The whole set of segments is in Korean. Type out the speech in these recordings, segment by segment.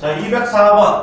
자, 204번.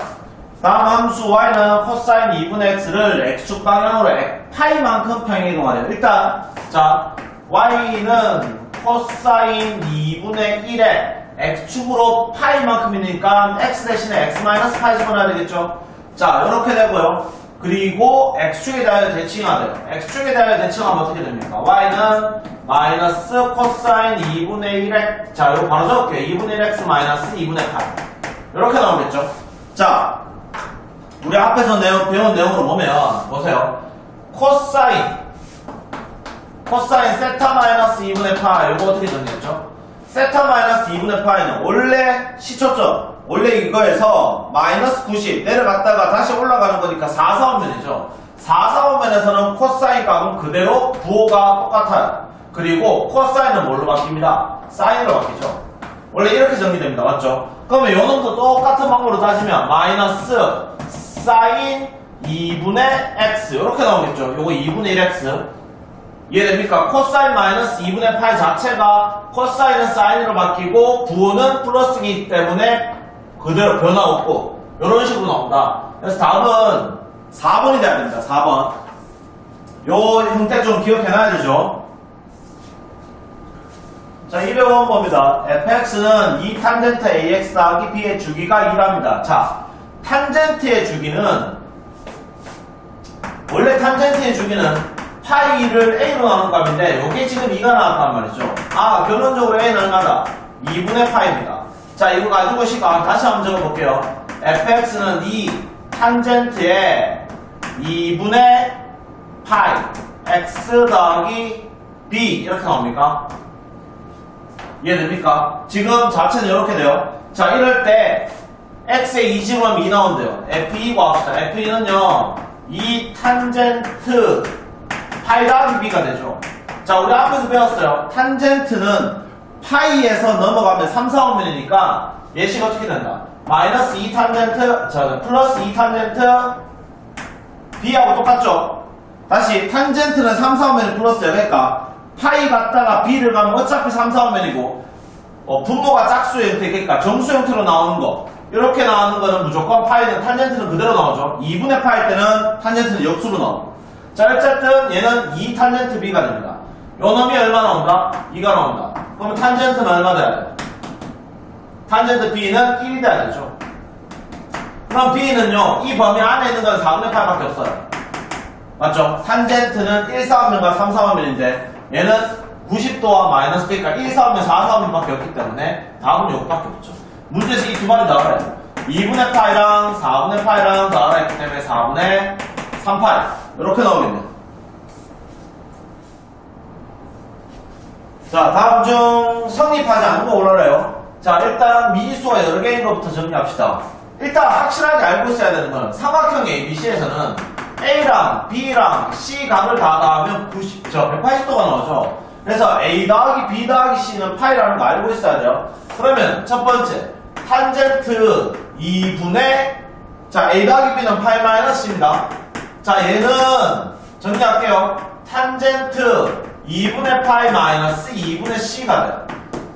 다음 함수 y는 코사인 2분의 x를 x축 방향으로 파이만큼 평행이동하래요. 일단 자 y는 코사인 2분의 1에 x축으로 파이만큼이니까 x 대신에 x 마이너스 파이 집어넣어야 되겠죠. 자 이렇게 되고요. 그리고 x축에 대하여 대칭하래요. x축에 대하여 대칭하면 어떻게 됩니까? y는 마이너스 코사인 2분의 1에 자 이거 바로 적을게요. 2분의 1x 마이너스 2분의 8 이렇게 나오겠죠. 자 우리 앞에서 내용, 배운 내용으로 보면 보세요. 코사인 코사인 세타 마이너스 2분의 파 이거 어떻게 정리했죠? 세타 마이너스 2분의 파이는 원래 시초선 원래 이거에서 마이너스 90 내려갔다가 다시 올라가는 거니까 4, 4사분면이죠 4, 4사분면에서는 코사인 값은 그대로 부호가 똑같아요 그리고 코사인은 뭘로 바뀝니다? 사인으로 바뀌죠 원래 이렇게 정리됩니다 맞죠? 그러면 요 놈도 똑같은 방법으로 따지면 마이너스 사인 2분의 x 이렇게 나오겠죠 요거 2분의 1x 이해됩니까? 코사인 마이너스 2분의 파이 자체가 코사인은 사인으로 바뀌고 부호는 플러스이기 때문에 그대로 변화 없고 이런 식으로 나온다. 그래서 다음은 4번이 돼야 됩니다. 4번. 요 형태 좀 기억해놔야 되죠. 자, 200원 봅니다. fx는 2 탄젠트 ax 더하기 b의 주기가 2랍니다. 자, 탄젠트의 주기는 원래 탄젠트의 주기는 파이를 a로 나눈 값인데 이게 지금 2가 나왔단 말이죠. 아 결론적으로 a는 얼마다? 2분의 파입니다. 자 이거 가지고 시간 다시 한번 적어볼게요. fx는 2 탄젠트의 2분의 파이 x 더하기 b 이렇게 나옵니까? 이해됩니까? 지금 자체는 이렇게 돼요. 자 이럴 때 x에 2 집으면 2 나온대요. f2고 합시다. f2는요 2 탄젠트 파이 더하기 b가 되죠. 자, 우리 앞에서 배웠어요. 탄젠트는 파이에서 넘어가면 3, 4원면이니까 예시가 어떻게 된다? 마이너스 2 탄젠트, 자, 플러스 2 탄젠트 b하고 똑같죠? 다시 탄젠트는 3, 4원면이 플러스야. 그러니까 파이 갔다가 b를 가면 어차피 3, 4원면이고 어, 분모가 짝수 형태, 그러니까 정수 형태로 나오는 거. 이렇게 나오는 거는 무조건 파이는 탄젠트는 그대로 나오죠. 2분의 파이 때는 탄젠트는 역수로 나오고. 자, 어쨌든 얘는 2 탄젠트 b가 됩니다. 요 놈이 얼마 나온다? 2가 나온다. 그러면 탄젠트는 얼마 돼야 돼? 탄젠트 b는 1이 돼야 되죠. 그럼 b는요, 이 범위 안에 있는 건 4분의 8밖에 없어요. 맞죠? 탄젠트는 1, 4원면과 3, 4원면인데 얘는 90도와 마이너스 그러니까 1, 4원면, 4, 4원면밖에 없기 때문에 답은 요거밖에 없죠. 문제에서 이 두 마리 나와야 돼요. 2분의 파이랑 4분의 파이랑 나와야 했기 때문에 4분의 3파이 이렇게 나오겠네요. 자 다음 중 성립하지 않는 거 올라래요. 자 일단 미지수가 여러 개인 것부터 정리합시다. 일단 확실하게 알고 있어야 되는 건 삼각형 ABC에서는 A랑 B랑 C 각을 다 더하면 90, 저 180도가 나오죠. 그래서 A 더하기 B 더하기 C는 파이라는 거 알고 있어야 돼요. 그러면 첫 번째 탄젠트 2분의 자 A 더하기 B는 파이 마이너스입니다. 자 얘는 정리할게요. 탄젠트 2분의 파이 마이너스 2분의 C가 돼요.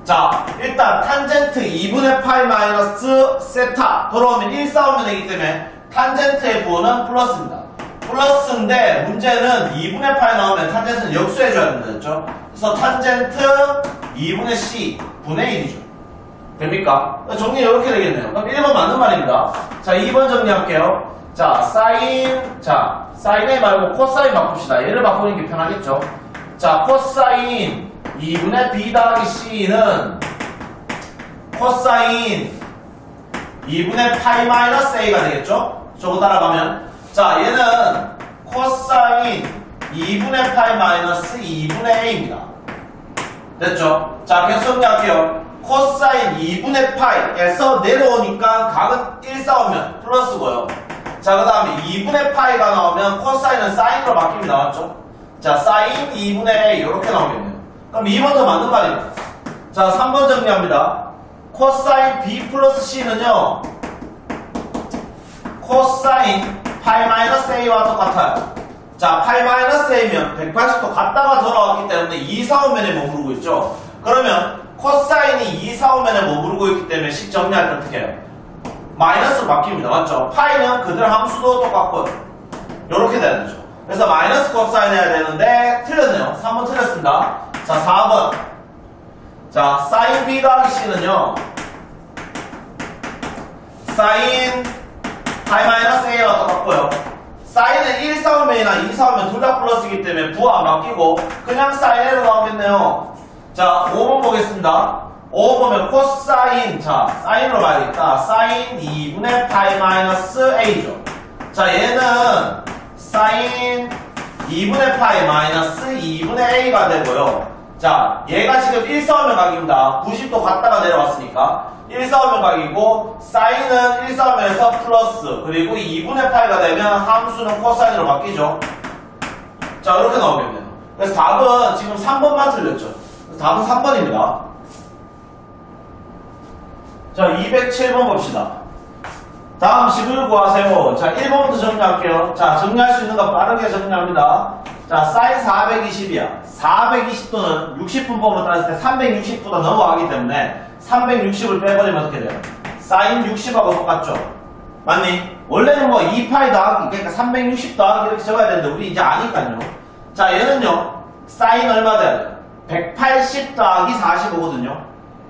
자 일단 탄젠트 2분의 파이 마이너스 세타 돌아오면 1사분면이기 때문에 탄젠트의 부호는 플러스입니다. 플러스인데 문제는 2분의 파이 나오면 탄젠트는 역수해줘야 된다죠. 그래서 탄젠트 2분의 C 분의 1이죠. 됩니까? 정리 이렇게 되겠네요. 그럼 1번 맞는 말입니다. 자 2번 정리할게요. 자 사인 자 사인 A 말고 코사인 바꿉시다. 얘를 바꾸는 게 편하겠죠. 자 코사인 2분의 B 더하기 C는 코사인 2분의 파이 마이너스 A가 되겠죠? 저거 따라가면 자 얘는 코사인 2분의 파이 마이너스 2분의 A입니다. 됐죠? 자 계속 정리할게요. 코사인 2분의 파이에서 내려오니까 각은 1사분면 플러스고요. 자 그 다음에 2분의 파이가 나오면 코사인은 사인으로 바뀝니다. 맞죠? 자 사인 2분의 A 이렇게 나오겠네요. 그럼 2번도 맞는 말입니다. 자 3번 정리합니다. 코사인 B 플러스 C는요. 코사인 파이 마이너스 A와 똑같아요. 자 파이 마이너스 A면 180도 갔다가 돌아왔기 때문에 2사분면에 머무르고 있죠. 그러면 코사인이 2사분면에 머무르고 있기 때문에 식 정리할 때 어떻게 해요? 마이너스로 바뀝니다. 맞죠? 파이는 그대로 함수도 똑같고 이렇게 되는 거죠. 그래서 마이너스 코사인 해야 되는데 틀렸네요. 3번 틀렸습니다. 자 4번 자 사인 B 더하기 C는요 사인 파이 마이너스 A와 똑같고요. 사인은 1사분면이나 2사분면 둘 다 플러스이기 때문에 부호 안 바뀌고 그냥 사인 A로 나오겠네요. 자 5번 보겠습니다. 5 보면 코사인 자 사인으로 봐야겠다. 사인 2분의 파이 마이너스 A죠. 자 얘는 사인 2분의 파이 마이너스 2분의 A가 되고요. 자, 얘가 지금 1사오면 각입니다. 90도 갔다가 내려왔으니까 1사오면 각이고 사인은 1사오면에서 플러스 그리고 2분의 파이가 되면 함수는 코사인으로 바뀌죠. 자, 이렇게 나오겠네요. 그래서 답은 지금 3번만 틀렸죠. 답은 3번입니다. 자, 207번 봅시다. 다음 식을 구하세요. 자, 1번부터 정리할게요. 자, 정리할 수 있는 거 빠르게 정리합니다. 자, 사인 420이야. 420도는 60분법으로 따졌을 때 360보다 넘어가기 때문에 360을 빼버리면 어떻게 돼요? 사인 60하고 똑같죠? 맞니? 원래는 뭐 2파이 더하기, 그러니까 360 더하기 이렇게 적어야 되는데 우리 이제 아니까요. 자, 얘는요, 사인 얼마 돼야 돼요? 180 더하기 45거든요.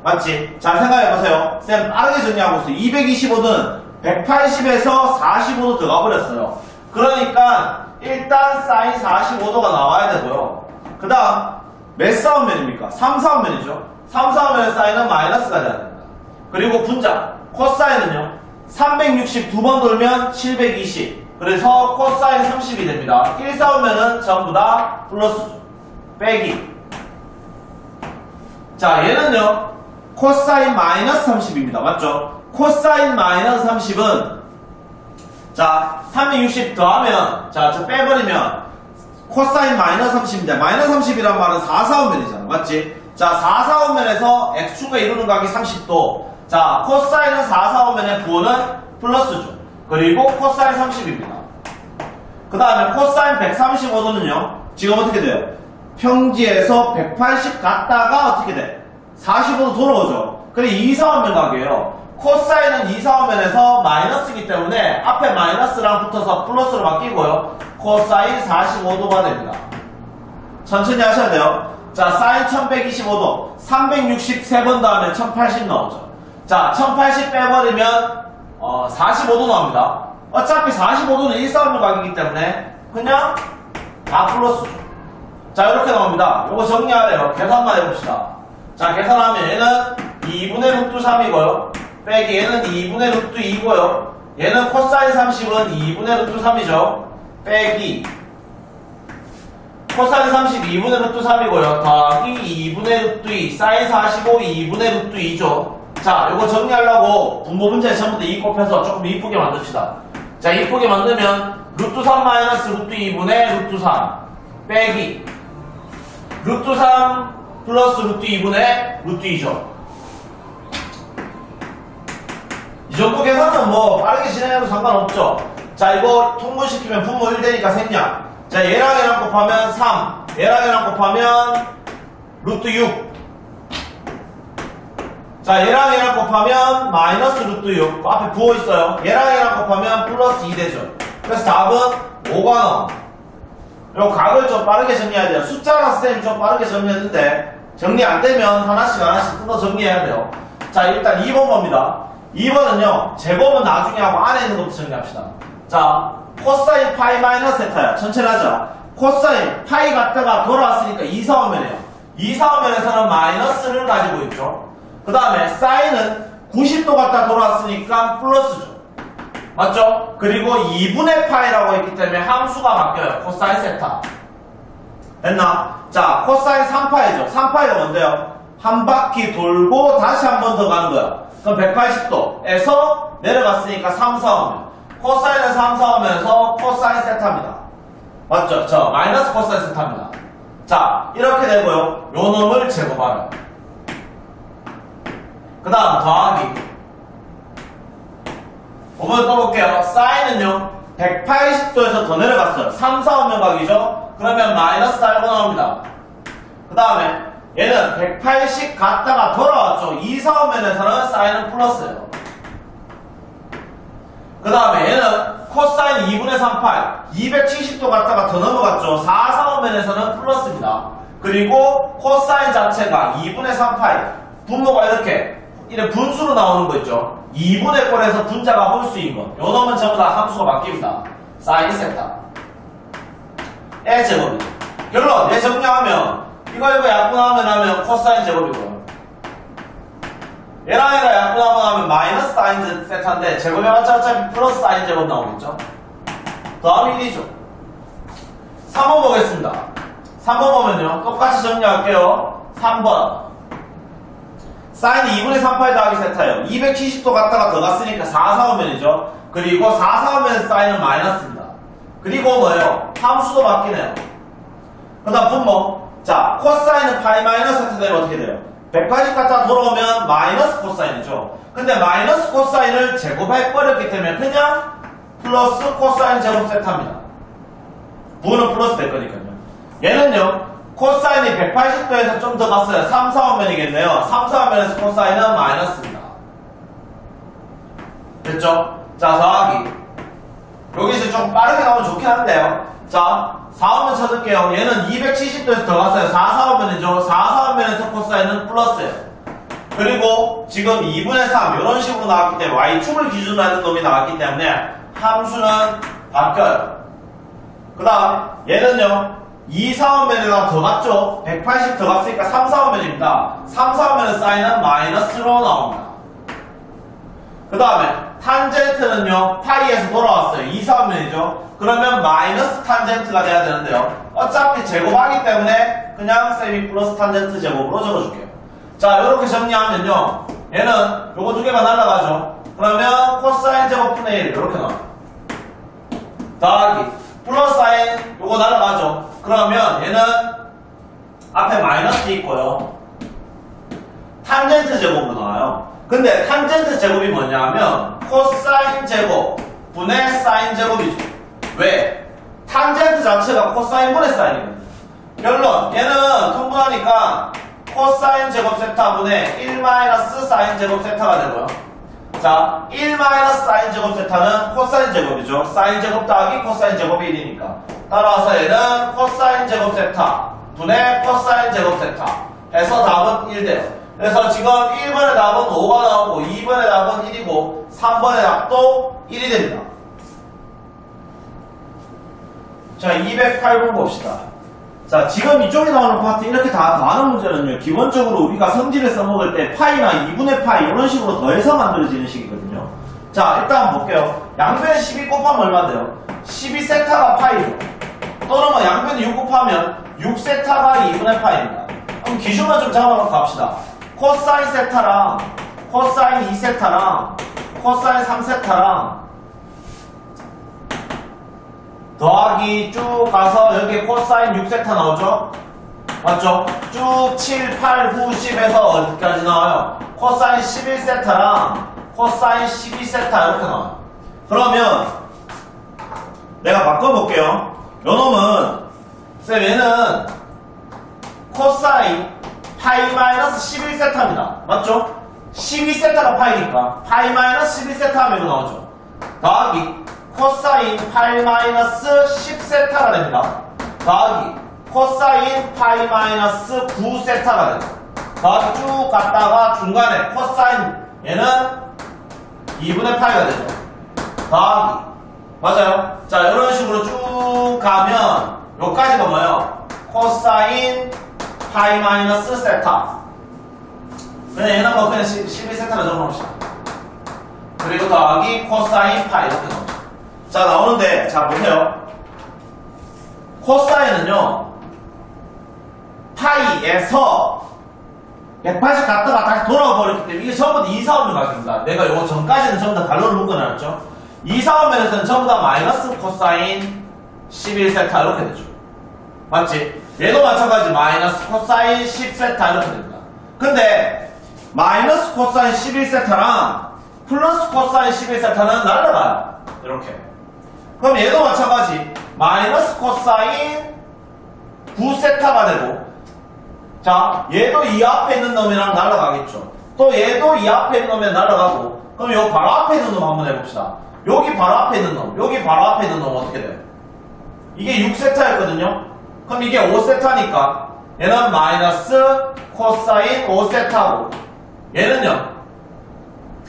맞지? 자, 생각해보세요. 쌤, 빠르게 정리하고 있어요. 225는 180에서 45도 들어가 버렸어요. 그러니까 일단 사인 45도가 나와야 되고요. 그 다음 몇 사원면입니까? 3 사원면이죠. 3 사원면의 사인은 마이너스가 돼야 됩니다. 그리고 분자 코사인은요. 360두번 돌면 720 그래서 코사인 30이 됩니다. 1 사원면은 전부 다 플러스죠. 빼기 자 얘는요. 코사인 마이너스 30입니다. 맞죠? 코사인 마이너스 30은 자 360 더하면 자 저 빼버리면 코사인 마이너스 30인데 마이너스 30이란 말은 4사분면이잖아 맞지? 자 4사분면에서 x축과 이루는 각이 30도 자 코사인은 4사분면의 부호는 플러스죠 그리고 코사인 30입니다 그 다음에 코사인 135도는요 지금 어떻게 돼요? 평지에서 180 갔다가 어떻게 돼? 45도 돌아오죠 그래 2사분면 각이에요 코사인은 2사분면에서 마이너스이기 때문에 앞에 마이너스랑 붙어서 플러스로 바뀌고요. 코사인 45도가 됩니다. 천천히 하셔야 돼요. 자, 사인 1125도 360 3번 다음에 1080 나오죠. 자, 1080 빼버리면 어, 45도 나옵니다. 어차피 45도는 1사분면 각이기 때문에 그냥 다 플러스죠. 자, 이렇게 나옵니다. 이거 정리하래요. 계산만 해봅시다. 자, 계산하면 얘는 2분의 루트 3이고요. 빼기 얘는 2분의 루트 2고요. 얘는 코사인 30은 2분의 루트 3이죠. 빼기 코사인 30 2분의 루트 3이고요. 더하기 2분의 루트 2 사인 45 2분의 루트 2죠. 자, 이거 정리하려고 분모 분자 전부 다2 곱해서 조금 이쁘게 만듭시다. 자, 이쁘게 만들면 루트 3 마이너스 루트 2분의 루트 3 빼기 루트 3 플러스 루트 2분의 루트 2죠. 이 정도 계산은 뭐 빠르게 진행해도 상관없죠. 자 이거 통분시키면 분모 1되니까 생략. 자 얘랑 얘랑 곱하면 3. 얘랑 얘랑 곱하면 루트 6. 자 얘랑 얘랑 곱하면 마이너스 루트 6. 그 앞에 부호 있어요. 얘랑 얘랑 곱하면 플러스 2 되죠. 그래서 답은 5가 나옵니다. 요 각을 좀 빠르게 정리해야 돼요. 숫자랑 쌤이 좀 빠르게 정리했는데 정리 안 되면 하나씩 하나씩 뜯어 정리해야 돼요. 자 일단 2번 봅니다. 2번은요, 제곱은 나중에 하고 안에 있는 것부터 정리합시다. 자, 코사인 파이 마이너스 세타야. 천천히 하자. 코사인 파이 갔다가 돌아왔으니까 2사분면이에요. 2사분면에서는 마이너스를 가지고 있죠. 그 다음에 사인은 90도 갔다 돌아왔으니까 플러스죠. 맞죠? 그리고 2분의 파이라고 했기 때문에 함수가 바뀌어요. 코사인 세타. 됐나? 자, 코사인 3파이죠. 3파이가 뭔데요? 한 바퀴 돌고 다시 한 번 더 가는 거야. 그럼 180도에서 내려갔으니까 3사분면 코사인은 3사분면에서 코사인 세타입니다. 맞죠? 저 마이너스 코사인 세타입니다. 자 이렇게 되고요. 요 놈을 제곱하라. 그 다음 더하기 5번 떠볼게요. 사인은요 180도에서 더 내려갔어요. 3사분면 각이죠? 그러면 마이너스 달고 나옵니다. 그 다음에 얘는 180 갔다가 돌아왔죠. 2사분면에서는 사인은 플러스예요. 그 다음에 얘는 코사인 2분의 3파이 270도 갔다가 더 넘어갔죠. 4사분면에서는 플러스입니다. 그리고 코사인 자체가 2분의 3파이 분모가 이렇게 이렇게 분수로 나오는 거 있죠. 2분의 꼴에서 분자가 홀수인 거 요 놈은 전부 다 함수가 바뀝니다. 사인 세타 의 제곱이죠. 결론 얘 정리하면 이거 이거 약분하면 하면 코사인 제곱이고요 얘랑 얘랑 약분하고 나면 마이너스 사인 세타인데 제곱해봤자 어차피 플러스 사인 제곱 나오겠죠? 더하기 1이죠. 3번 보겠습니다. 3번 보면요. 똑같이 정리할게요. 3번. 사인 2분의 3파이 더하기 세타예요. 270도 갔다가 더 갔으니까 4, 4오면이죠. 그리고 4, 4오면 사인은 마이너스입니다. 그리고 뭐예요? 함수도 바뀌네요. 그 다음 분모. 자, 코사인은 파이 마이너스 세타 되면 어떻게 돼요? 180 갔다 돌아오면 마이너스 코사인이죠. 근데 마이너스 코사인을 제곱해 버렸기 때문에 그냥 플러스 코사인 제곱 세타입니다. 부는 플러스 될 거니까요. 얘는요, 코사인이 180도에서 좀 더 갔어요. 3사분면이겠네요. 3사분면에서 코사인은 마이너스입니다. 됐죠? 자, 더하기. 여기 이제 좀 빠르게 가면 좋긴 한데요. 자, 사분면 찾을게요. 얘는 270도에서 더 갔어요. 4사분면이죠. 4사분면에서 코사인은 플러스예요. 그리고 지금 2분의 3 이런 식으로 나왔기 때문에 y축을 기준으로 하는 놈이 나왔기 때문에 함수는 바뀌어요. 그 다음 얘는요 2, 4원면에다가 더 갔죠 180더 갔으니까 3, 4원면입니다 3, 4원면의 사인은 마이너스로 나옵니다 그 다음에 탄젠트는요 파이에서 돌아왔어요. 2, 4원면이죠. 그러면 마이너스 탄젠트가 돼야 되는데요. 어차피 제곱하기 때문에 그냥 세미 플러스 탄젠트 제곱으로 적어줄게요. 자 이렇게 정리하면요. 얘는 요거 두 개가 날라가죠. 그러면 코사인 제곱 분의 1 이렇게 나와요. 더하기. 플러스 사인 요거 날아가죠. 그러면 얘는 앞에 마이너스 있고요. 탄젠트 제곱으로 나와요. 근데 탄젠트 제곱이 뭐냐면 코사인 제곱 분의 사인 제곱이죠. 왜? 탄젠트 자체가 코사인 분의 사인이거든요. 결론 얘는 통분하니까 코사인 제곱 세타분의 1 마이너스 사인 제곱 세타가 되고요. 자, 1 마이너스 사인 제곱 세타는 코사인 제곱이죠. 사인 제곱 더하기 코사인 제곱이 1이니까. 따라서 얘는 코사인 제곱 세타 분의 코사인 제곱 세타 해서 답은 1 돼요. 그래서 지금 1번의 답은 5가 나오고 2번의 답은 1이고 3번의 답도 1이 됩니다. 자, 208번 봅시다. 자, 지금 이쪽에 나오는 파트 이렇게 다 더하는 문제는요. 기본적으로 우리가 성질을 써먹을 때 파이나 2분의 파이 이런 식으로 더해서 만들어지는 식이거든요. 자, 일단 볼게요. 양변에 12 곱하면 얼마 돼요? 12세타가 파이죠. 또는 뭐 양변에 6 곱하면 6세타가 2분의 파이입니다. 그럼 기준만 좀 잡아놓고 갑시다. 코사인 세타랑 코사인 2세타랑 코사인 3세타랑 더하기 쭉 가서 여기 코사인 6세타 나오죠? 맞죠? 쭉 7, 8, 9, 10에서 어디까지 나와요? 코사인 11세타랑 코사인 12세타 이렇게 나와요. 그러면 내가 바꿔볼게요. 요 놈은 쌤 얘는 코사인 파이 마이너스 11세타입니다. 맞죠? 12세타가 파이니까 파이 마이너스 11세타 하면 이거 나오죠. 더하기 코사인 8 마이너스 10세타가 됩니다. 더하기 코사인 파이 마이너스 9세타가 됩니다. 더하기 쭉 갔다가 중간에 코사인 얘는 2분의 파이가 되죠. 더하기 맞아요. 자 이런 식으로 쭉 가면 여기까지가 뭐예요? 코사인 파이 마이너스 세타 그냥 얘는 뭐 그냥 12세타로 적어놓읍시다. 그리고 더하기 코사인 파이 이렇게 나옵니다. 자 나오는데 자 보세요 코사인은요 파이에서 180 갔다가 다시 돌아와 버렸기 때문에 이게 전부 다 2사분면 가겠습니다 내가 이거 전까지는 전부 다 괄호를 묶어놨죠 2사분면에서는 전부 다 마이너스 코사인 11세타 이렇게 되죠 맞지? 얘도 마찬가지 마이너스 코사인 10세타 이렇게 됩니다 근데 마이너스 코사인 11세타랑 플러스 코사인 11세타는 날라가요 이렇게 그럼 얘도 마찬가지 마이너스 코사인 9세타가 되고 자 얘도 이 앞에 있는 놈이랑 날아가겠죠 또 얘도 이 앞에 있는 놈에 날아가고 그럼 요 바로 앞에 있는 놈 한번 해봅시다. 여기 바로 앞에 있는 놈, 여기 바로 앞에 있는 놈 어떻게 돼요? 이게 6세타였거든요. 그럼 이게 5세타니까 얘는 마이너스 코사인 5세타고 얘는요.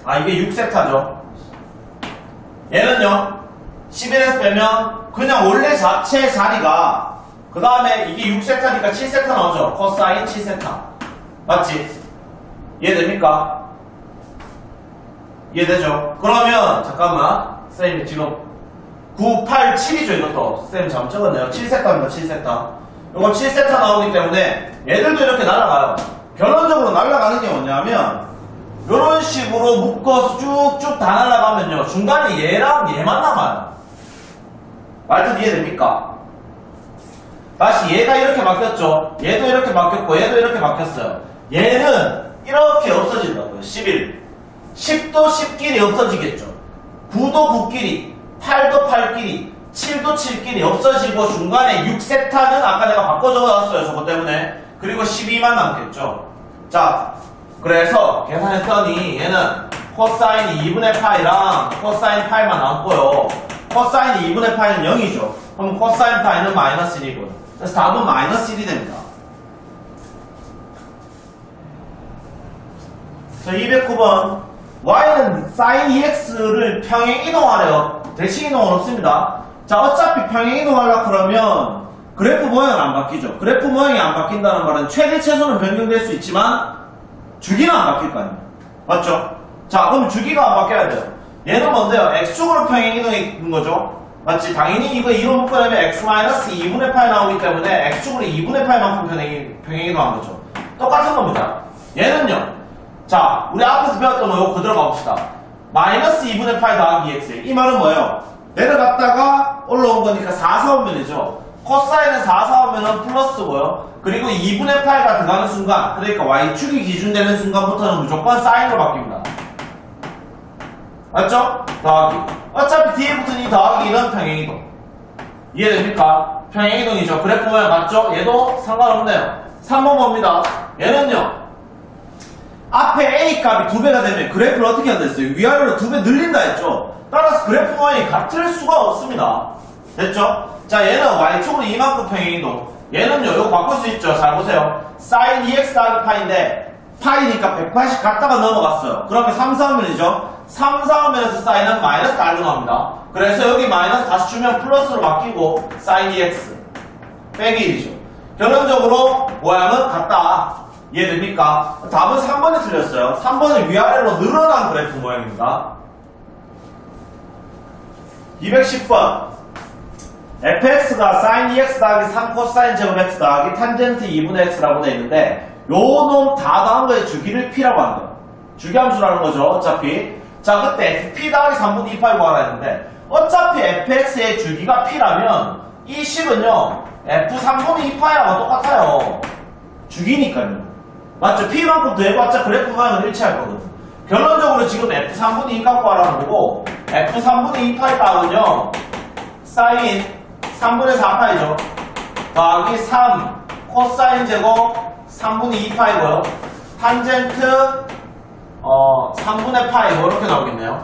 아 이게 6세타죠. 얘는요. 11에서 빼면 그냥 원래 자체 자리가 그 다음에 이게 6세타니까 7세타 나오죠. 코사인 7세타. 맞지? 이해됩니까? 이해되죠? 그러면 잠깐만 쌤이 지금 9, 8, 7이죠 이것도 쌤 잘못 적었네요. 7세타입니다 7세타 이거 7세타 나오기 때문에 얘들도 이렇게 날아가요. 결론적으로 날아가는 게 뭐냐면 이런 식으로 묶어서 쭉쭉 다 날아가면요. 중간에 얘랑 얘만 남아요. 말뜻 이해됩니까? 다시 얘가 이렇게 바뀌었죠. 얘도 이렇게 바뀌었고 얘도 이렇게 바뀌었어요. 얘는 이렇게 없어진다고요. 11 10도 10끼리 없어지겠죠. 9도 9끼리 8도 8끼리 7도 7끼리 없어지고 중간에 6세타는 아까 내가 바꿔 적어놨어요 저거 때문에. 그리고 12만 남겠죠. 자 그래서 계산했더니 얘는 코사인이 2분의 파이랑 코사인 파이만 남고요. 코사인이 2분의 파이는 0이죠. 그럼 코사인 파이는 마이너스 1이고요 그래서 답은 마이너스 1이 됩니다. 자 209번. y는 sin ex를 평행 이동하래요. 대칭 이동은 없습니다. 자, 어차피 평행 이동하려 그러면 그래프 모양은 안 바뀌죠. 그래프 모양이 안 바뀐다는 말은 최대 최소는 변경될 수 있지만 주기는 안 바뀔 거 아니에요. 맞죠? 자, 그럼 주기가 안 바뀌어야 돼요. 얘는 뭔데요? x축으로 평행 이동인 거죠. 맞지? 당연히 이거 2로 묶어내면 x-2분의 8 나오기 때문에 x축으로 2분의 8만큼 평행, 평행 이동한 거죠. 똑같은 겁니다. 얘는요. 자, 우리 앞에서 배웠던 거 그대로 가봅시다. 마이너스 2분의 8 더하기 x. 이 말은 뭐예요? 내려갔다가 올라온 거니까 4, 4원면이죠. 코사인은 4, 4원면은 플러스고요. 그리고 2분의 8가 들어가는 순간, 그러니까 y축이 기준되는 순간부터는 무조건 사인으로 바뀝니다. 맞죠? 더하기. 어차피 뒤에 붙은 이 더하기는 평행이동. 이해됩니까? 평행이동이죠. 그래프 모양 맞죠? 얘도 상관없네요. 3번 봅니다. 얘는요. 앞에 A 값이 두 배가 되면 그래프를 어떻게 한다 했어요? 위아래로 두 배 늘린다 했죠? 따라서 그래프 모양이 같을 수가 없습니다. 됐죠? 자, 얘는 Y축으로 이만큼 평행이동. 얘는요, 이거 바꿀 수 있죠? 잘 보세요. sin 2x 더하기 파인데, 파이니까 180 갔다가 넘어갔어요. 그러면 3, 4면이죠? 3, 4면에서 사인은 마이너스 달로 나옵니다. 그래서 여기 마이너스 다시 주면 플러스로 바뀌고, sin 2x. 빼기 1이죠. 결론적으로 모양은 같다. 이해됩니까? 답은 3번에 틀렸어요. 3번은 위아래로 늘어난 그래프 모양입니다. 210번 fx가 sin 2x 더하기 3 코사인 제곱 x 더하기 탄젠트 2분의 x라고 되어 있는데 요놈 다 더한 거에 주기를 p라고 한대요. 주기함수라는 거죠. 어차피 자 그때 p 더하기 3분의 2 파이 구하라 했는데 어차피 fx의 주기가 p라면 이 식은요 f 3분의 2 파이하고 똑같아요. 주기니까요. 맞죠? P만큼 더해봤자 그래프 모양은 일치할 거거든. 결론적으로 지금 F3분의 2 갖고 하라는 거고 F3분의 2파이 따은요 사인 3분의 4파이죠. 더하기 3 코사인 제곱 3분의 2파이고요. 탄젠트 어 3분의 파이 뭐 이렇게 나오겠네요.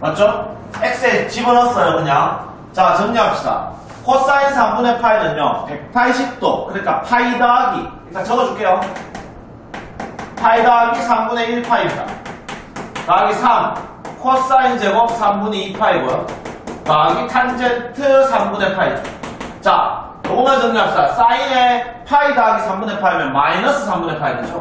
맞죠? X에 집어넣었어요 그냥. 자 정리합시다. 코사인 3분의 파이는요 180도 그러니까 파이 더하기 일단 적어줄게요. 파이 더하기 3분의 1파이입니다. 더하기 3 코사인 제곱 3분의 2파이고요. 더하기 탄젠트 3분의 파이죠. 자, 요거만 정리합시다. 사인의 파이 더하기 3분의 파이면 마이너스 3분의 파이 되죠.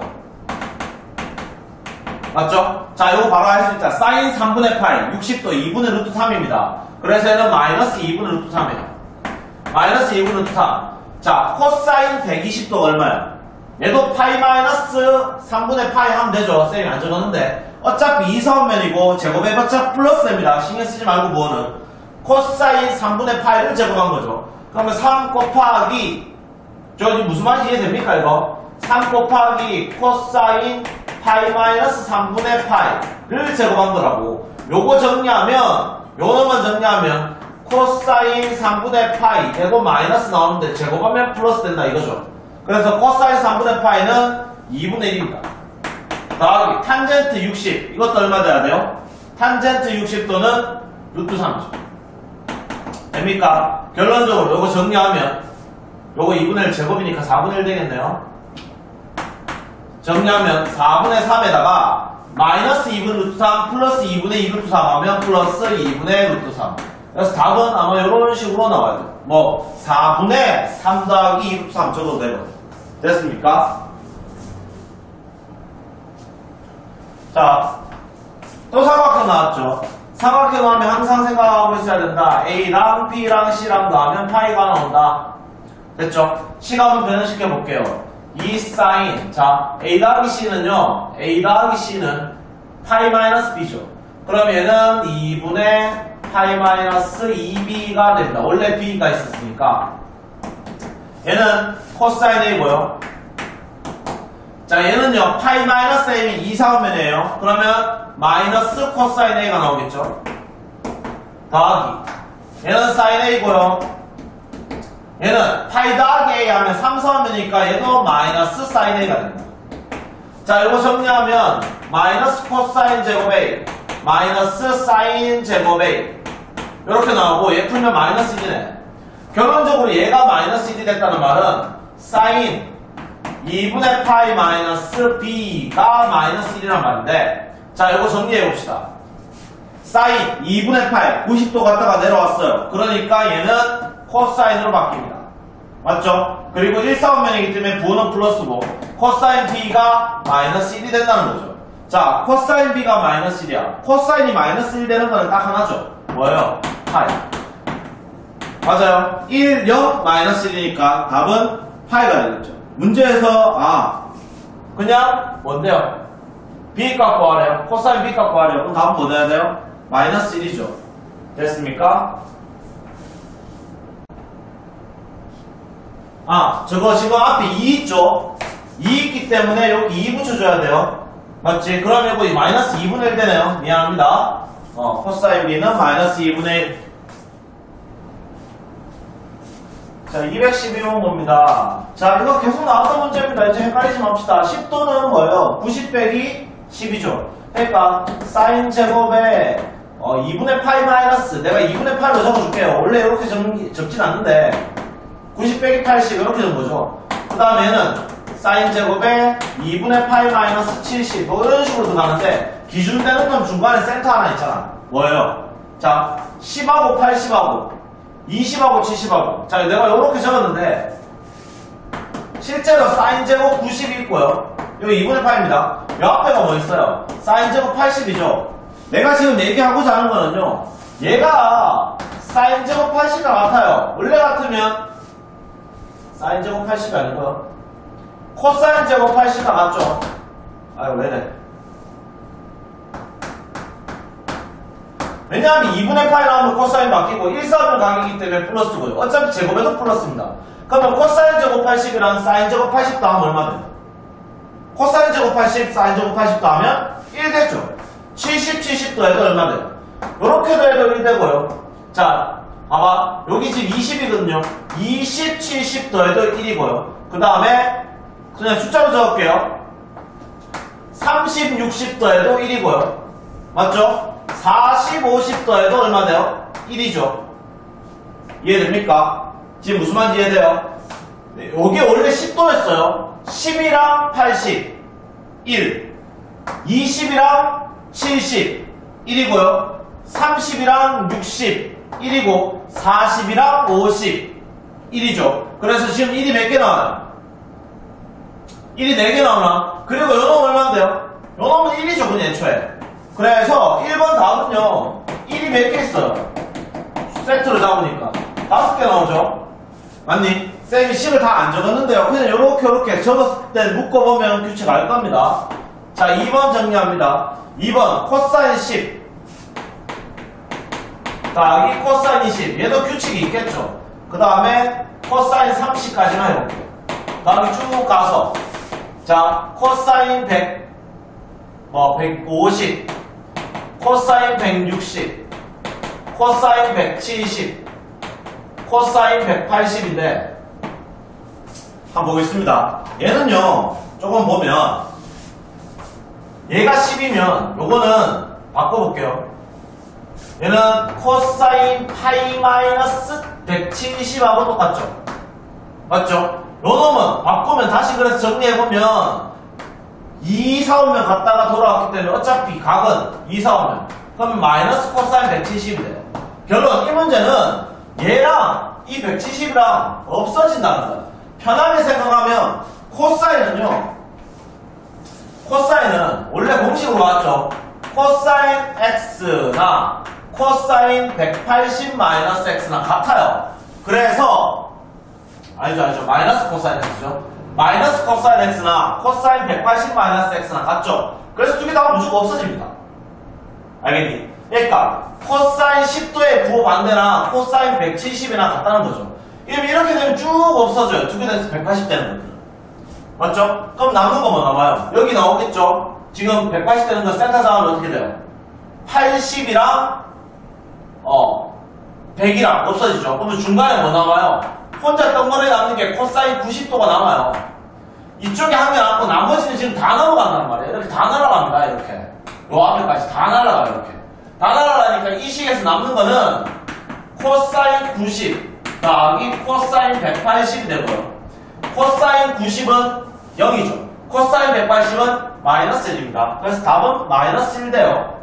맞죠? 자, 요거 바로 할 수 있다. 사인 3분의 파이 60도 2분의 루트 3입니다. 그래서 얘는 마이너스 2분의 루트 3이에요. 마이너스 2분의 루트 3. 자, 코사인 120도 얼마야? 얘도 파이 마이너스 3분의 파이 하면 되죠. 쌤이 안 적었는데. 어차피 2사분면이고 제곱해봤자 플러스입니다. 신경 쓰지 말고 뭐는. 코사인 3분의 파이를 제곱한 거죠. 그러면 3 곱하기 저기 무슨 말인지 이해됩니까 이거? 3 곱하기 코사인 파이 마이너스 3분의 파이를 제곱한 거라고. 요거 정리하면 요놈만 정리하면 코사인 3분의 파이 제곱 마이너스 나오는데 제곱하면 플러스 된다 이거죠. 그래서 코사인 3분의 파이는 2분의 1입니다. 더하기 탄젠트 60 이것도 얼마 돼야 돼요? 탄젠트 60 또는 루트 3죠 됩니까? 결론적으로 이거 정리하면 요거 2분의 1 제곱이니까 4분의 1 되겠네요 정리하면 4분의 3에다가 마이너스 2분 루트 3 플러스 2분의 2 루트 3 하면 플러스 2분의 루트 3 그래서 답은 아마 이런 식으로 나와야 돼요 뭐 4분의 3 더하기 2 루트 3 적어도 되거든요 됐습니까? 자, 또 삼각형 나왔죠. 삼각형 나오면 항상 생각하고 있어야 된다. A랑 B랑 C랑 더하면 파이가 나온다. 됐죠? 식을 변형시켜 볼게요. 이 사인, 자, A 더하기 C는요, A 더하기 C는 파이 마이너스 B죠. 그럼 얘는 2분의 파이 마이너스 2B가 됩니다. 원래 B가 있었으니까. 얘는 코사인 A고요. 자 얘는요 파이 마이너스 A면 2사분면이에요. 그러면 마이너스 코사인 A가 나오겠죠? 더하기. 얘는 사인 A고요. 얘는 파이 더하기 A 하면 3, 4오면이니까 얘도 마이너스 사인 A가 됩니다. 자 이거 정리하면 마이너스 코사인 제곱 A 마이너스 사인 제곱 A. 이렇게 나오고 얘 풀면 마이너스 1이네 결론적으로 얘가 마이너스 1이 됐다는 말은 사인 2분의 파이 마이너스 b가 마이너스 1이란 말인데 자 이거 정리해 봅시다. 사인 2분의 파이 90도 갔다가 내려왔어요. 그러니까 얘는 코사인으로 바뀝니다. 맞죠? 그리고 1사분면이기 때문에 부호는 플러스고 코사인 b가 마이너스 1이 된다는 거죠. 자 코사인 b가 마이너스 1이야. 코사인이 마이너스 1 되는 거는 딱 하나죠? 뭐예요? 파이 맞아요 1, 0, 마이너스 1이니까 답은 파이가 되겠죠 문제에서 아 그냥 뭔데요? B 값 구하래요. 코사인 B 값 구하래요. 그럼 답은 뭐 돼야 돼요? 마이너스 1이죠. 됐습니까? 아 저거 지금 앞에 2 있죠? 2 있기 때문에 여기 2 붙여줘야 돼요. 맞지? 그러면 이거 마이너스 2분의 1 되네요. 미안합니다. 어, 코사인 B는 마이너스 2분의 1 자, 212번 봅니다. 자, 이거 계속 나왔던 문제입니다. 이제 헷갈리지 맙시다. 10도는 뭐예요? 90 빼기 10이죠. 그러니까 사인 제곱에 어, 2분의 파이 마이너스 내가 2분의 8로 적어줄게요. 원래 이렇게 적, 적진 않는데 90 빼기 80 이렇게 된 거죠. 그 다음에는 사인 제곱에 2분의 파이 마이너스 70 뭐 이런 식으로 들어가는데 기준 되는 건 중간에 센터 하나 있잖아. 뭐예요? 자, 10하고 80하고 20하고 70하고. 자 내가 이렇게 적었는데 실제로 사인 제곱 90이 있고요. 여기 2분의 8입니다. 이 앞에가 뭐 있어요? 사인 제곱 80이죠. 내가 지금 얘기하고자 하는 거는요 얘가 사인 제곱 80과 같아요. 원래 같으면 사인 제곱 80이 아니고요. 코사인 제곱 80과 같죠? 아유 왜래 왜냐하면 2분의 8 나오면 코사인 바뀌고 1사분 가격이기 때문에 플러스고요. 어차피 제곱해도 플러스입니다. 그러면 코사인 제곱 80이랑 사인 제곱 80 더하면 얼마 돼요? 코사인 제곱 80, 사인 제곱 80 더하면 1 되죠. 70, 70 더해도 얼마 돼요? 이렇게도 해도 1 되고요. 자, 봐봐. 여기 지금 20이거든요. 20, 70 더해도 1이고요. 그 다음에 그냥 숫자로 적을게요. 30, 60 더해도 1이고요. 맞죠? 40, 50 더해도 얼마 돼요? 1이죠. 이해됩니까? 지금 무슨 말인지 이해돼요? 네, 여기 원래 10도였어요. 10이랑 80, 1. 20이랑 70, 1이고요. 30이랑 60, 1이고 40이랑 50, 1이죠. 그래서 지금 1이 몇 개 나와요? 1이 4개 나오나? 그리고 요놈 얼마인데요? 요놈은 1이죠, 그냥 애초에. 그래서 1번 답은요 1이 몇 개 있어요? 세트로 잡으니까. 5개 나오죠? 맞니? 쌤이 10을 다 안 적었는데요. 그냥 요렇게 요렇게 적었을 때 묶어보면 규칙 알 겁니다. 자 2번 정리합니다. 2번 코사인 10 더하기 코사인 20 얘도 규칙이 있겠죠. 그 다음에 코사인 30까지만 해볼게요. 더하기 쭉 가서. 자 코사인 100 뭐 150 코사인 160, 코사인 170, 코사인 180인데 한번 보겠습니다. 얘는요 조금 보면 얘가 10이면 요거는 바꿔볼게요. 얘는 코사인 파이 마이너스 170하고 똑같죠? 맞죠? 요 놈은 바꾸면 다시 그래서 정리해보면 2사분면 갔다가 돌아왔기 때문에 어차피 각은 2사분면 그러면 마이너스 코사인 170이 돼요. 결론 이 문제는 얘랑 이 170이랑 없어진다는 거야. 편하게 생각하면 코사인은요. 코사인은 원래 공식으로 왔죠. 코사인 x나 코사인 180 마이너스 x나 같아요. 그래서 알죠 알죠 마이너스 코사인 x죠. 마이너스 코사인 x나 코사인 180 마이너스 x나 같죠. 그래서 두 개 다 무조건 없어집니다. 알겠니? 그러니까 코사인 10도의 부호 반대랑 코사인 170이랑 같다는 거죠. 이러면 이렇게 되면 쭉 없어져요. 두개 돼서 180 되는 것들. 맞죠? 그럼 남는 거 뭐 남아요? 여기 나오겠죠? 지금 180 되는 거 센터 상황은 어떻게 돼요? 80이랑 어 100이랑 없어지죠. 그러면 중간에 뭐 남아요? 혼자 덩어리 남는 게 코사인 90도가 남아요. 이쪽에 한개 남고 나머지는 지금 다 넘어간단 말이에요. 이렇게 다 날아갑니다. 이렇게. 요 앞에까지 다 날아가요. 이렇게. 다 날아가니까 이 식에서 남는 거는 코사인 90 더하기 코사인 180이 되고요. 코사인 90은 0이죠. 코사인 180은 마이너스 1입니다. 그래서 답은 마이너스 1 돼요.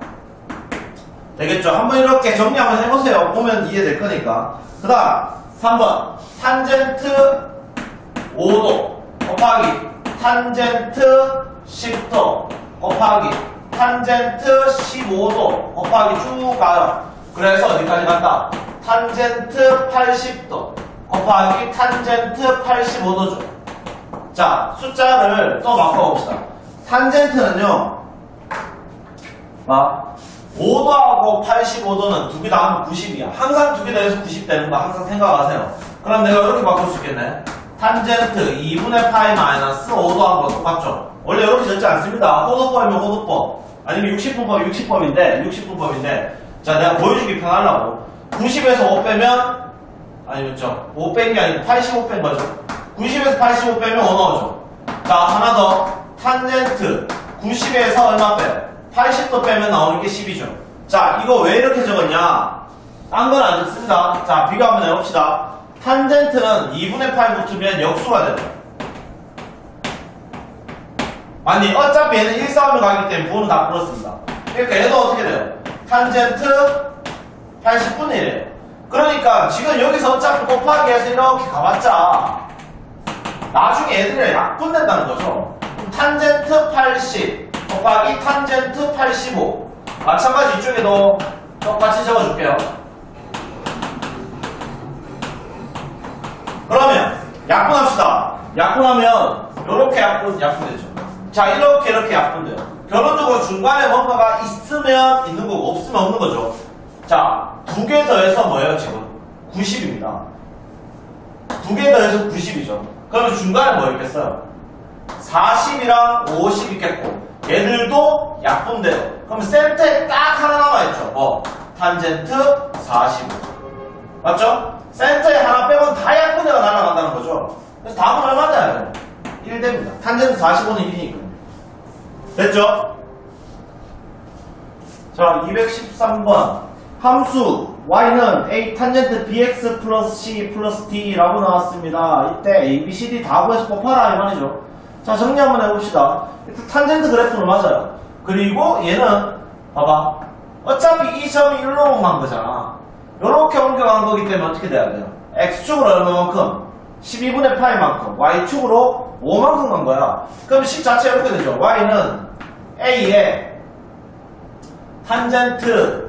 되겠죠? 한번 이렇게 정리 한번 해보세요. 보면 이해될 거니까. 그 다음 3번 탄젠트 5도 곱하기 탄젠트 10도 곱하기 탄젠트 15도 곱하기 쭉 가요. 그래서 어디까지 간다? 탄젠트 80도 곱하기 탄젠트 85도죠. 자, 숫자를 또 바꿔봅시다. 탄젠트는요, 막, 5도하고 85도는 두 개 다 하면 90이야. 항상 두개 더해서 90 되는 거 항상 생각하세요. 그럼 내가 이렇게 바꿀 수 있겠네. 탄젠트 2분의 파이 마이너스 5도하고 똑같죠. 원래 이렇게 적지 않습니다. 호도법이면 호도법. 아니면 60분법, 60법인데, 60분법인데. 자, 내가 보여주기 편하려고. 90에서 5 빼면, 아니면 죠5 뺀 게 아니고 85 뺀 거죠. 90에서 85 빼면 5 나오죠. 자, 하나 더. 탄젠트 90에서 얼마 빼? 80도 빼면 나오는 게 10이죠. 자, 이거 왜 이렇게 적었냐? 딴 건안 적습니다. 자, 비교 한번 해봅시다. 탄젠트는 2분의 8 붙으면 역수가 돼요. 아니, 어차피 얘는 1, 4, 5로 가기 때문에 부호는 다 풀었습니다. 그러니까 얘도 어떻게 돼요? 탄젠트 80분의 1이에요. 그러니까 지금 여기서 어차피 곱하기 해서 이렇게 가봤자 나중에 애들이 약분된다는 거죠. 탄젠트 80 곱하기 탄젠트 85 마찬가지 이쪽에도 똑같이 적어줄게요. 그러면 약분합시다. 약분하면 이렇게 약분 약분되죠. 자 이렇게 이렇게 약분돼요. 결론적으로 중간에 뭔가가 있으면 있는 거고 없으면 없는 거죠. 자 두 개 더해서 뭐예요 지금? 90입니다. 두 개 더해서 90이죠. 그러면 중간에 뭐 있겠어요? 40이랑 50 있겠고 얘들도 약분돼요. 그럼 센터에 딱 하나 남아있죠. 뭐? 탄젠트 45. 맞죠? 센터에 하나 빼면 다 약분해가 날아간다는 거죠. 그래서 답은 얼마 돼요? 1 됩니다. 탄젠트 45는 1이니까. 됐죠? 자, 213번. 함수 y는 a 탄젠트 bx 플러스 c 플러스 d라고 나왔습니다. 이때 a, b, c, d 다 구해서 곱하라 이 말이죠. 자, 정리 한번 해봅시다. 일단 탄젠트 그래프는 맞아요. 그리고 얘는 봐봐. 어차피 이 점이 1로 간 거잖아. 이렇게 옮겨간 거기 때문에 어떻게 돼야 돼요? x축으로 얼마만큼? 12분의 파이만큼 y축으로 5만큼 간 거야. 그럼 식 자체 이렇게 되죠. y는 a의 탄젠트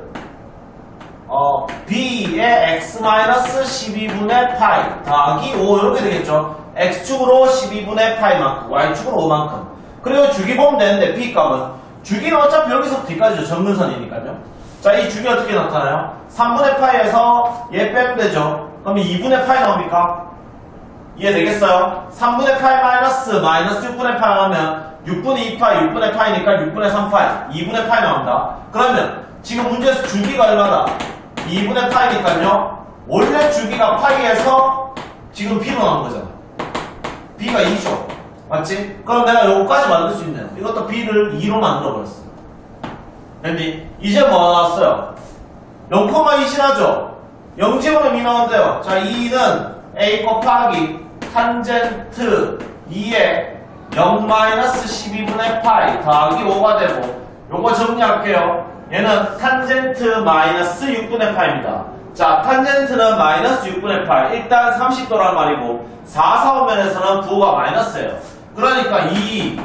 어, b의 x-12분의 파이 더하기 5 이렇게 되겠죠. x축으로 12분의 파이만큼 y축으로 5만큼 그리고 주기 보면 되는데 b값은 주기는 어차피 여기서부터 뒤까지죠. 정근선이니까요. 자, 이 주기 어떻게 나타나요? 3분의 파이에서 얘 빼면 되죠. 그러면 2분의 파이 나옵니까? 이해되겠어요? 3분의 파이 마이너스 마이너스 6분의 파이 하면 6분의 2파이, 6분의 파이니까 6분의 3파이, 2분의 파이 나온다. 그러면 지금 문제에서 주기가 얼마다? 2분의 파이니까요. 원래 주기가 파이에서 지금 b로 나온 거잖아. b가 2죠. 맞지? 그럼 내가 요거까지 만들 수 있네요. 이것도 b를 2로 만들어버렸어. 됐니? 이제 뭐 나왔어요? 0,2신하죠? 0제곱은 이 나온대요. 자, 2는 a 곱하기 탄젠트 2에 0-12분의 파이 더하기 5가 되고 요거 정리할게요. 얘는 탄젠트 마이너스 6분의 파입니다. 자, 탄젠트는 마이너스 6분의 파이. 일단 30도란 말이고 4, 4호면에서는 부호가 마이너스예요. 그러니까 이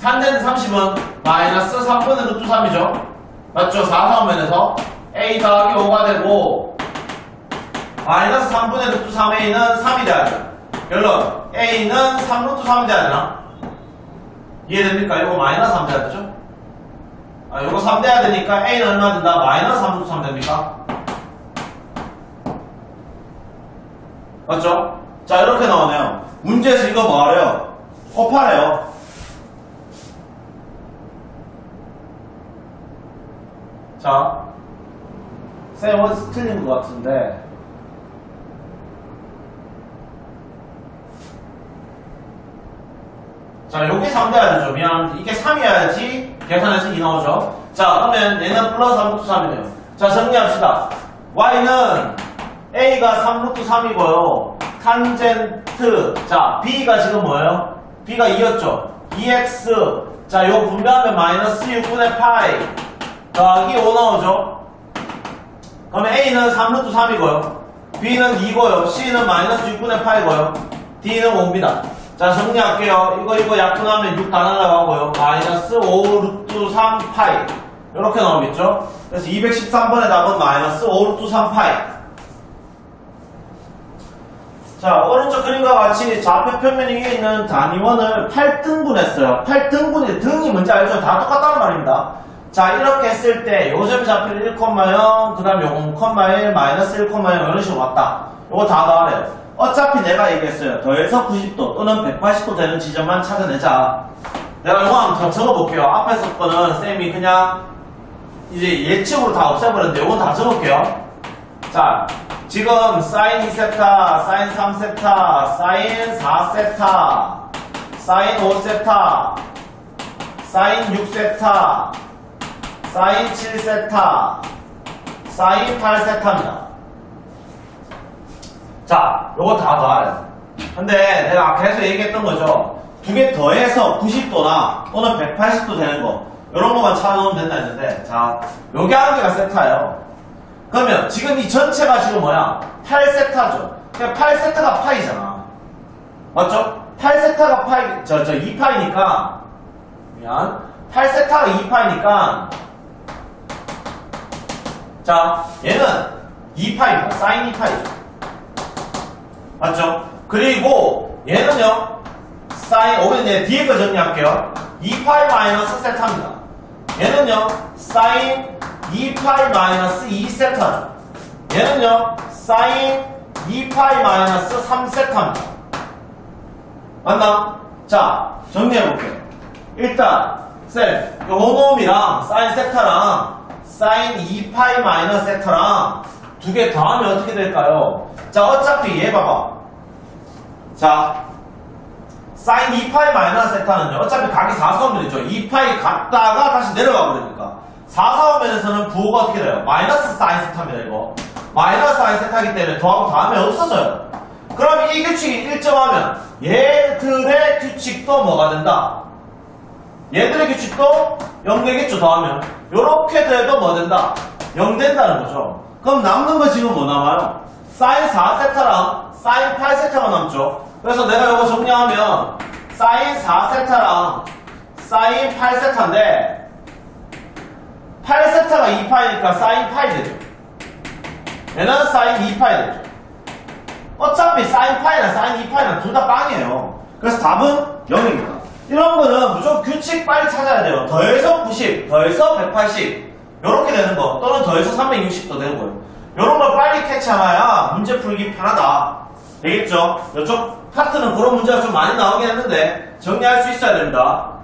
탄젠트 30은 마이너스 3분의 루트 3이죠. 맞죠? 4, 4호면에서 a 더하기 5가 되고 마이너스 3분의 루트 3a는 3이 돼야 돼. 결론 a는 3루트 3이 돼야 되나? 이해됩니까? 이거 마이너스 3 돼야 되죠? 아, 이거 3 돼야 되니까 a는 얼마 된다? 마이너스 3루트 3 됩니까? 맞죠? 자 이렇게 나오네요. 문제에서 이거 뭐하래요? 곱하래요. 자, 쌤 어디서 틀린 것 같은데 자, 요게 3 돼야 되죠. 미안. 이게 3이어야지 계산해서 2 나오죠. 자, 그러면 얘는 플러스 3루트 3이네요. 자, 정리합시다. y는 a가 3루트 3이고요. 탄젠트. 자, b가 지금 뭐예요? b가 2였죠. 2x. 자, 요 분배하면 마이너스 6분의 파이. 더하기 5 나오죠. 그러면 a는 3루트 3이고요. b는 2고요. c는 마이너스 6분의 파이고요. d는 5입니다. 자 정리할게요. 이거 이거 약분하면 6 다 날라가고요. 마이너스 5 루트 3 파이 이렇게 나오겠죠. 그래서 213번의 답은 마이너스 5 루트 3 파이 자 오른쪽 그림과 같이 좌표 표면 위에 있는 단위원을 8등분했어요. 8등분이 등이 뭔지 알죠? 다 똑같다는 말입니다. 자 이렇게 했을 때 요점 좌표를 1,0 그 다음 요건 0,1 마이너스 1,0 이런 식으로 왔다. 요거 다 더하래요. 어차피 내가 얘기했어요. 더해서 90도 또는 180도 되는 지점만 찾아내자. 내가 이거 한번 더 적어볼게요. 앞에서 거는 쌤이 그냥 이제 예측으로 다 없애버렸는데 이건 다 적을게요. 자, 지금 사인 2세타, 사인 3세타, 사인 4세타, 사인 5세타, 사인 6세타, 사인 7세타, 사인 8세타입니다. 자, 요거 다 더하래요. 근데 내가 계속 얘기했던 거죠. 두 개 더해서 90도나 또는 180도 되는 거. 요런 거만 찾아놓으면 된다 했는데, 자, 요게 한 개가 세타예요. 그러면 지금 이 전체가 지금 뭐야? 8세타죠. 그러니까 8세타가 파이잖아. 맞죠? 8세타가 파이, 저, 저 2파이니까, 미안. 8세타가 2파이니까, 자, 얘는 2파입니다. 사인 2파이죠. 맞죠? 그리고 얘는요 사인 오면 이제 뒤에 거 정리할게요 2파이 마이너스 세타입니다 얘는요 사인 2파이 마이너스 2세타죠 얘는요 사인 2파이 마이너스 3세타입니다 맞나? 자 정리해볼게요 일단 쌤 요놈이랑 사인 세타랑 사인 2파이 마이너스 세타랑 두 개 더하면 어떻게 될까요? 자, 어차피 얘 봐봐. 자, 사인 2파이 마이너스 세타는요. 어차피 각이 4사오면이죠. 2파이 갔다가 다시 내려가 버리니까. 4사오면에서는 부호가 어떻게 돼요? 마이너스 사인 세타입니다, 이거. 마이너스 사인 세타이기 때문에 더하고 다음에 없어져요. 그럼 이 규칙이 일정하면 얘들의 규칙도 뭐가 된다? 얘들의 규칙도 0 되겠죠, 더하면. 요렇게 돼도 뭐 된다? 0 된다는 거죠. 그럼 남는 거 지금 뭐 남아요? 사인 4세타랑 사인 8세타가 남죠. 그래서 내가 이거 정리하면 사인 4세타랑 사인 8세타인데 8세타가 2파이니까 사인 파이 되죠. 얘는 사인 2파이 되죠. 어차피 사인 파이나 사인 2파이나 둘 다 빵이에요. 그래서 답은 0입니다. 이런 거는 무조건 규칙 빨리 찾아야 돼요. 더해서 90, 더해서 180 이렇게 되는 거 또는 더해서 360도 되는 거예요. 이런 걸 빨리 캐치하야 문제 풀기 편하다. 되겠죠? 이쪽 파트는 그런 문제가 좀 많이 나오긴 했는데 정리할 수 있어야 됩니다.